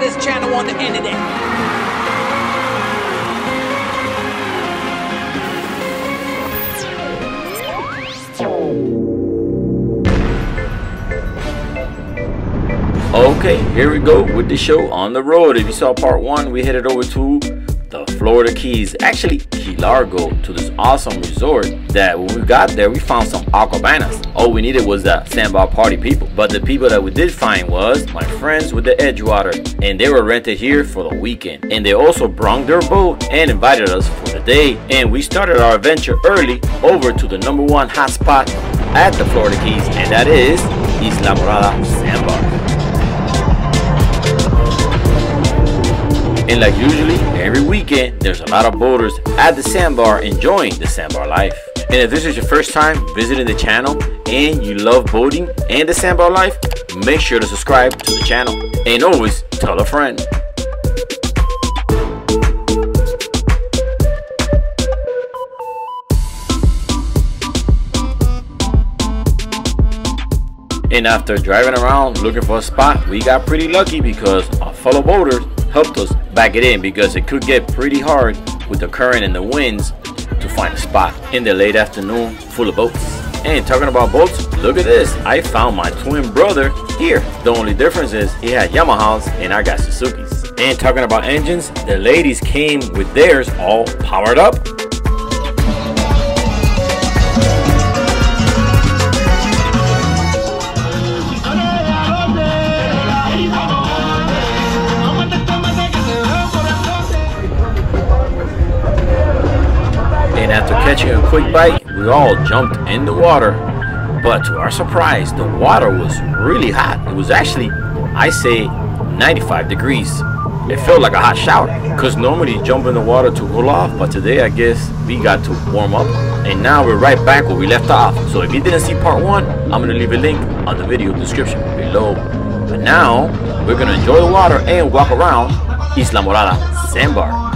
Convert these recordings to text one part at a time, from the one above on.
baddest channel on the internet. Okay, here we go with the show on the road. If you saw part one, we headed over to the Florida Keys, actually Largo, to this awesome resort that when we got there, we found some aquabanas. All we needed was the sandbar party people. But the people that we did find was my friends with the Edgewater, and they were rented here for the weekend. And they also brought their boat and invited us for the day. And we started our adventure early over to the number one hotspot at the Florida Keys, and that is Islamorada Sandbar. And like usually, every weekend, there's a lot of boaters at the sandbar enjoying the sandbar life. And if this is your first time visiting the channel and you love boating and the sandbar life, make sure to subscribe to the channel. And always tell a friend. And after driving around looking for a spot, we got pretty lucky because our fellow boaters helped us back it in because it could get pretty hard with the current and the winds to find a spot in the late afternoon full of boats. And talking about boats, look at this. I found my twin brother here. The only difference is he had Yamahas and I got Suzuki's. And talking about engines, the ladies came with theirs all powered up a quick bite, we all jumped in the water. But to our surprise, the water was really hot. It was actually, I say, 95 degrees. It felt like a hot shower. Cause normally you jump in the water to cool off, but today I guess we got to warm up. And now we're right back where we left off. So if you didn't see part one, I'm gonna leave a link on the video description below. But now we're gonna enjoy the water and walk around Islamorada Sandbar.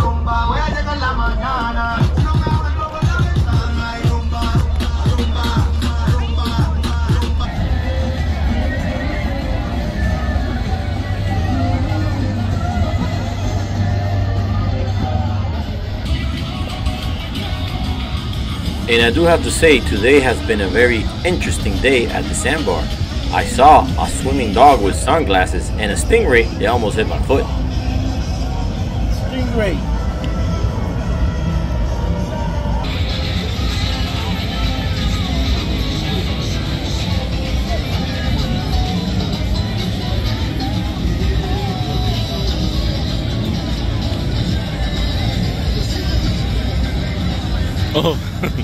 And I do have to say, today has been a very interesting day at the sandbar. I saw a swimming dog with sunglasses and a stingray that almost hit my foot. Stingray. Oh.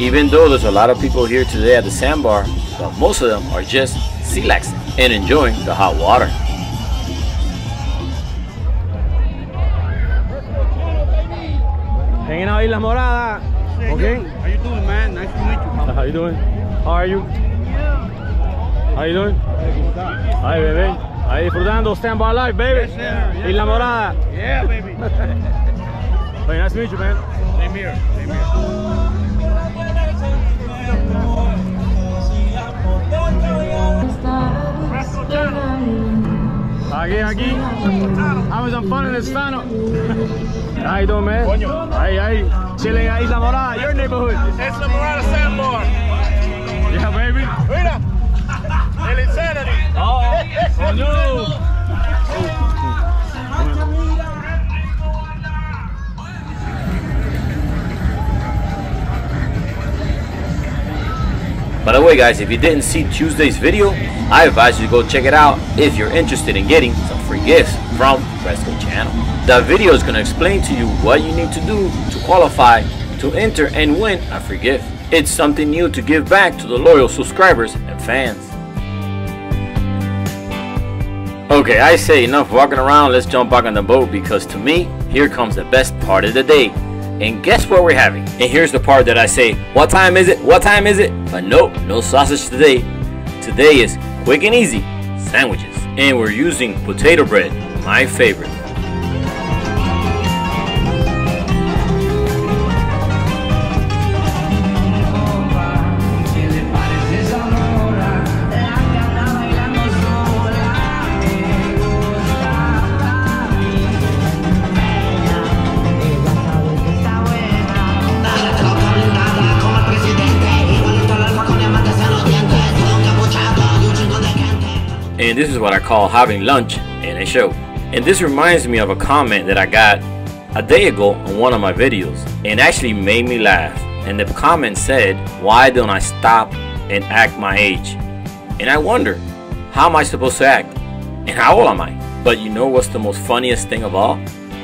Even though there's a lot of people here today at the sandbar, but most of them are just chillaxing and enjoying the hot water. Hanging out Islamorada. Okay. How you doing, man? Nice to meet you. How you doing? How are you? How you doing? Hi, baby. Ahí disfrutando Sandbar Life, baby. Yes, sir. Yes, Isla sir. Morada. Yeah, baby. Very nice to meet you, man. Same here. Same here. Aquí, aquí. Having some fun in the Spano. How you doing, man? Ahí, ahí. Chilling at Islamorada, your neighborhood. Es la Morada Sandbar. Yeah, baby. Mira. El Insanity. Oh, oh By the way guys, if you didn't see Tuesday's video, I advise you to go check it out if you're interested in getting some free gifts from Fresco channel. That video is going to explain to you what you need to do to qualify to enter and win a free gift. It's something new to give back to the loyal subscribers and fans. Okay, I say enough walking around, let's jump back on the boat because to me, here comes the best part of the day. And guess what we're having? And here's the part that I say, what time is it? What time is it? But nope, no sausage today. Today is quick and easy sandwiches. And we're using potato bread, my favorite. And this is what I call having lunch in a show. And this reminds me of a comment that I got a day ago on one of my videos and actually made me laugh. And the comment said, why don't I stop and act my age? And I wonder, how am I supposed to act? And how old am I? But you know what's the most funniest thing of all?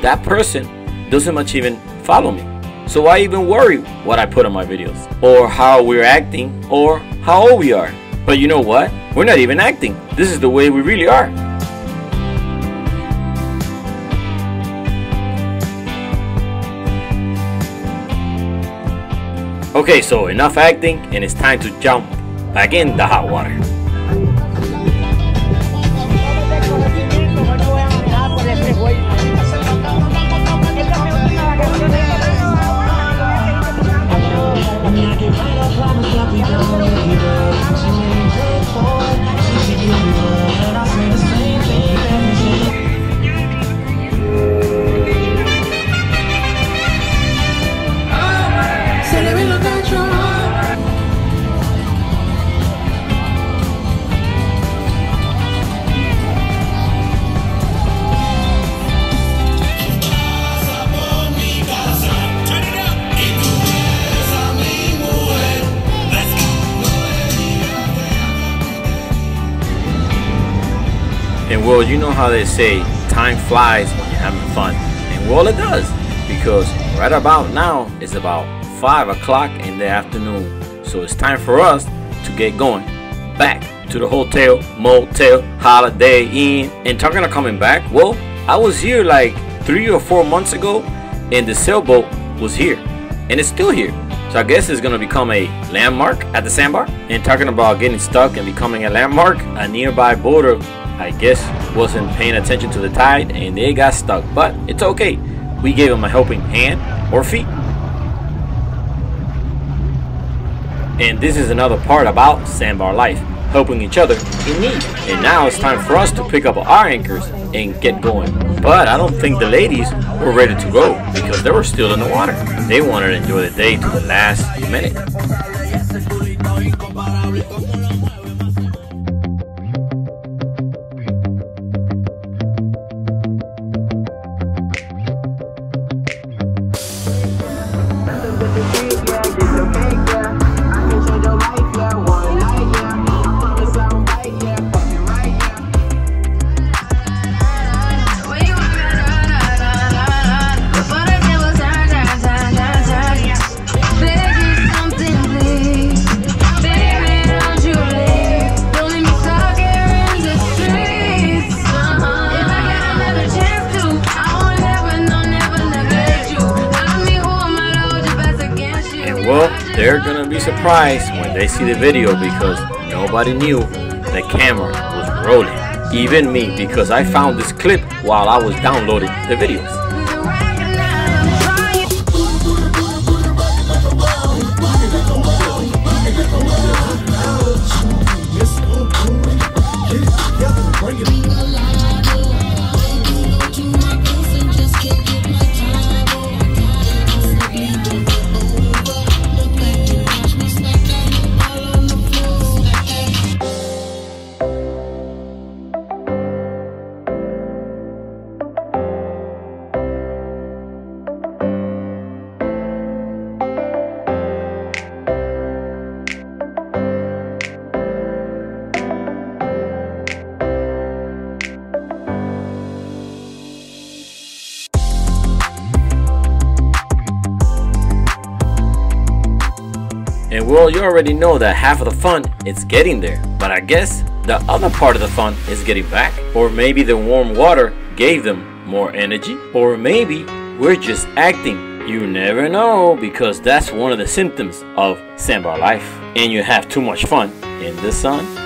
That person doesn't much even follow me. So why even worry what I put on my videos? Or how we're acting? Or how old we are? But you know what? We're not even acting. This is the way we really are. Okay, so enough acting and it's time to jump back in the hot water. Well, you know how they say time flies when you're having fun. And well, it does because right about now it's about 5 o'clock in the afternoon. So it's time for us to get going back to the hotel, motel, holiday inn. And talking about coming back, well, I was here like three or four months ago and the sailboat was here and it's still here. So I guess it's gonna become a landmark at the sandbar. And talking about getting stuck and becoming a landmark, a nearby boater I guess wasn't paying attention to the tide and they got stuck. But it's okay. We gave them a helping hand or feet. And this is another part about sandbar life, helping each other in need. And now it's time for us to pick up our anchors and get going. But I don't think the ladies were ready to go because they were still in the water. They wanted to enjoy the day to the last minute. Surprised when they see the video because nobody knew the camera was rolling. Even me, because I found this clip while I was downloading the videos. Well, you already know that half of the fun is getting there. But I guess the other part of the fun is getting back. Or maybe the warm water gave them more energy. Or maybe we're just acting. You never know because that's one of the symptoms of sandbar life. And you have too much fun in the sun.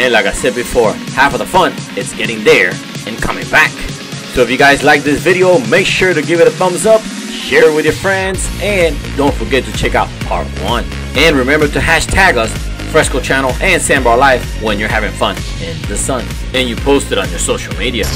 And like I said before, half of the fun is getting there and coming back. So if you guys like this video, make sure to give it a thumbs up, share it with your friends, and don't forget to check out part 1. And remember to hashtag us, Fresco Channel and Sandbar Life when you're having fun in the sun. And you post it on your social media.